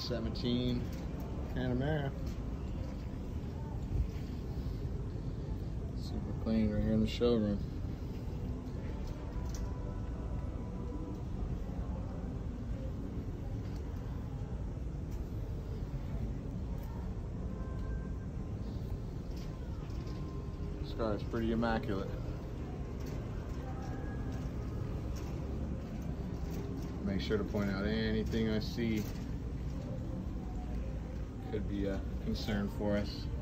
17 Panamera. Super clean right here in the showroom. This car is pretty immaculate. Make sure to point out anything I see could be a concern for us.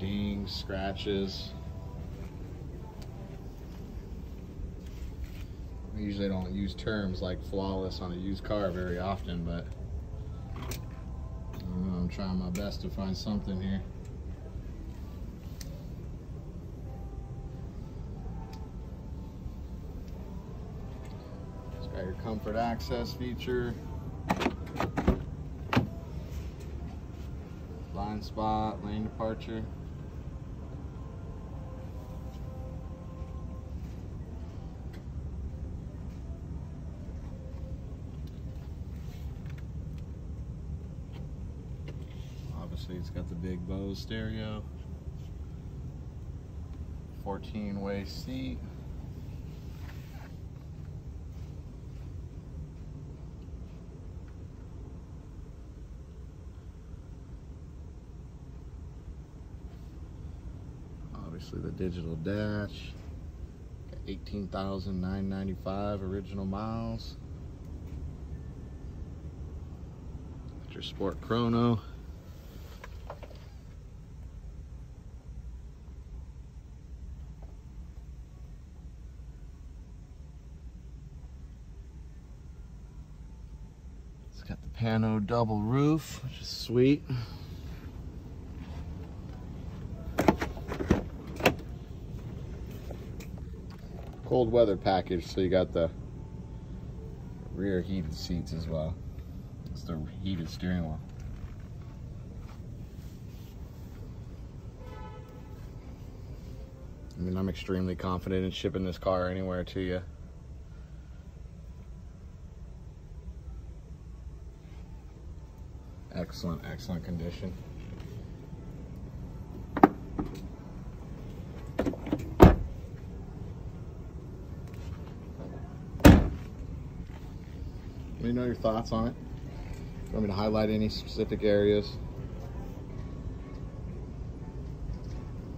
Dings, scratches. I usually don't use terms like flawless on a used car very often, but know, I'm trying my best to find something here. It's got your comfort access feature. blind spot, lane departure. Obviously it's got the big Bose stereo. 14 way seat. obviously the digital dash. 18,995 original miles. Got your sport chrono. It's got the pano double roof, which is sweet. cold weather package, so you got the rear heated seats as well. It's the heated steering wheel. I mean, I'm extremely confident in shipping this car anywhere to you. Excellent, excellent condition. Let me know your thoughts on it. Want me to highlight any specific areas?